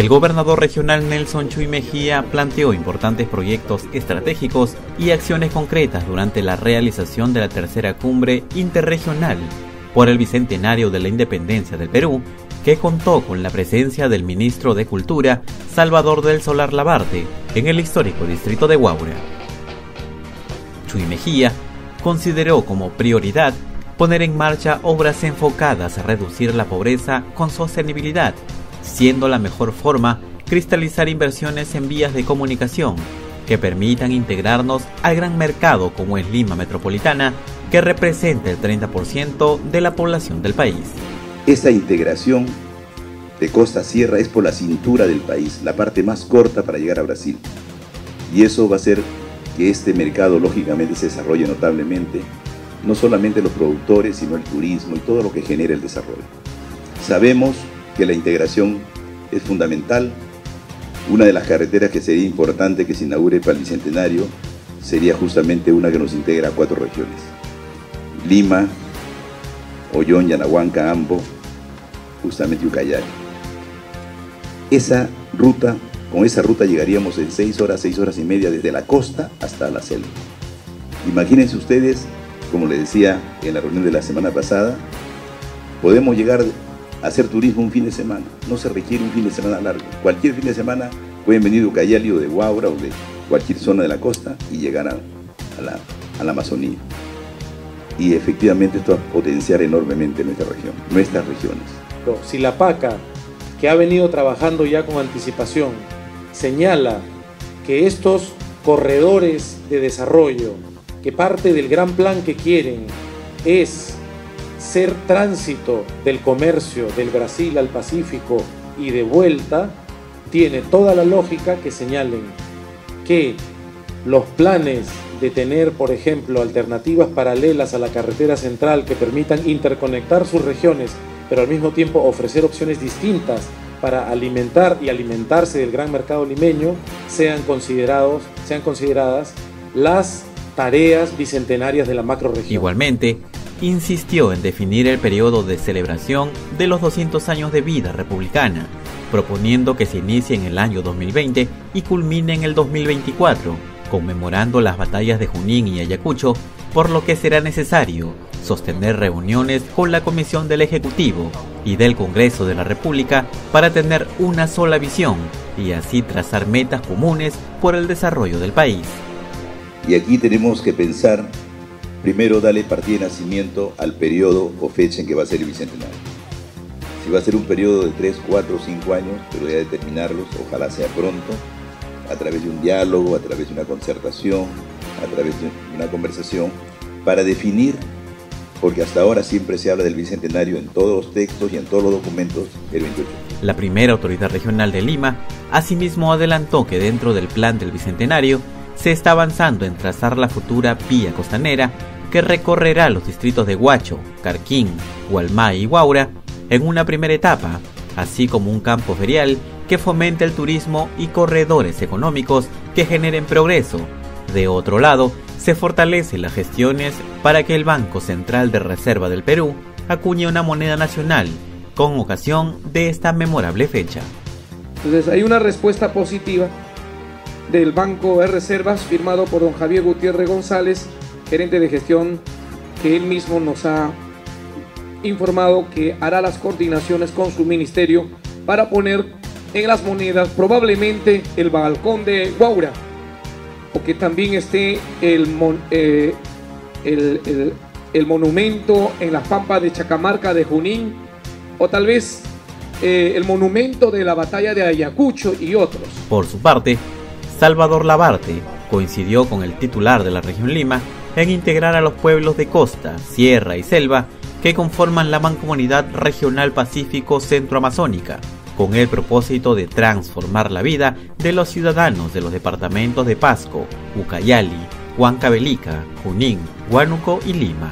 El gobernador regional Nelson Chuy Mejía planteó importantes proyectos estratégicos y acciones concretas durante la realización de la tercera cumbre interregional por el bicentenario de la independencia del Perú, que contó con la presencia del ministro de Cultura, Salvador del Solar Labarte, en el histórico distrito de Guaura. Chuy Mejía consideró como prioridad poner en marcha obras enfocadas a reducir la pobreza con sostenibilidad siendo la mejor forma cristalizar inversiones en vías de comunicación que permitan integrarnos al gran mercado como es Lima Metropolitana, que representa el 30% de la población del país. Esta integración de costa a sierra es por la cintura del país, la parte más corta para llegar a Brasil. Y eso va a hacer que este mercado lógicamente se desarrolle notablemente, no solamente los productores, sino el turismo y todo lo que genera el desarrollo. Sabemos que la integración es fundamental. Una de las carreteras que sería importante que se inaugure para el Bicentenario sería justamente una que nos integra a cuatro regiones. Lima, Ollón, Yanahuanca, Ambo, justamente Ucayali. Esa ruta, con esa ruta llegaríamos en seis horas, seis horas y media desde la costa hasta la selva. Imagínense ustedes, como les decía en la reunión de la semana pasada, podemos llegar hacer turismo un fin de semana. No se requiere un fin de semana largo. Cualquier fin de semana pueden venir de Ucayali o de Huaura o de cualquier zona de la costa y llegar a, la, a la Amazonía. Y efectivamente esto va a potenciar enormemente nuestra región, nuestras regiones. Si la PACA, que ha venido trabajando ya con anticipación, señala que estos corredores de desarrollo, que parte del gran plan que quieren es ser tránsito del comercio del Brasil al Pacífico y de vuelta, tiene toda la lógica que señalen que los planes de tener, por ejemplo, alternativas paralelas a la carretera central que permitan interconectar sus regiones, pero al mismo tiempo ofrecer opciones distintas para alimentar y alimentarse del gran mercado limeño, sean, considerados, sean consideradas las tareas bicentenarias de la macroregión. Igualmente, insistió en definir el periodo de celebración de los 200 años de vida republicana, proponiendo que se inicie en el año 2020 y culmine en el 2024, conmemorando las batallas de Junín y Ayacucho, por lo que será necesario sostener reuniones con la Comisión del Ejecutivo y del Congreso de la República para tener una sola visión y así trazar metas comunes por el desarrollo del país. Y aquí tenemos que pensar primero darle partida de nacimiento al periodo o fecha en que va a ser el Bicentenario. Si va a ser un periodo de 3, 4, 5 años, pero voy a determinarlos, ojalá sea pronto, a través de un diálogo, a través de una concertación, a través de una conversación, para definir, porque hasta ahora siempre se habla del Bicentenario en todos los textos y en todos los documentos del 28. La primera autoridad regional de Lima asimismo adelantó que dentro del plan del Bicentenario se está avanzando en trazar la futura vía costanera que recorrerá los distritos de Huacho, Carquín, Gualmay y Guaura en una primera etapa, así como un campo ferial que fomente el turismo y corredores económicos que generen progreso. De otro lado, se fortalecen las gestiones para que el Banco Central de Reserva del Perú acuñe una moneda nacional con ocasión de esta memorable fecha. Entonces hay una respuesta positiva del Banco de Reservas, firmado por don Javier Gutiérrez González, gerente de gestión, que él mismo nos ha informado que hará las coordinaciones con su ministerio para poner en las monedas probablemente el balcón de Guaura, o que también esté el, eh, el, el, monumento en la pampa de Chacamarca de Junín, o tal vez eh, el monumento de la batalla de Ayacucho y otros. Por su parte, Salvador Labarte coincidió con el titular de la región Lima en integrar a los pueblos de costa, sierra y selva que conforman la Mancomunidad Regional Pacífico Centroamazónica, con el propósito de transformar la vida de los ciudadanos de los departamentos de Pasco, Ucayali, Huancavelica, Junín, Huánuco y Lima.